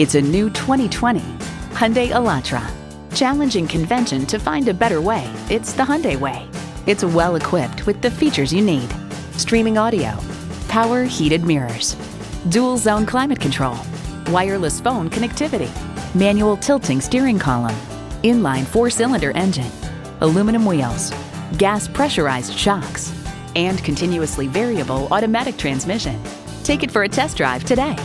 It's a new 2020 Hyundai Elantra. Challenging convention to find a better way, it's the Hyundai way. It's well equipped with the features you need. Streaming audio, power heated mirrors, dual zone climate control, wireless phone connectivity, manual tilting steering column, inline four cylinder engine, aluminum wheels, gas pressurized shocks, and continuously variable automatic transmission. Take it for a test drive today.